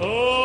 Oh!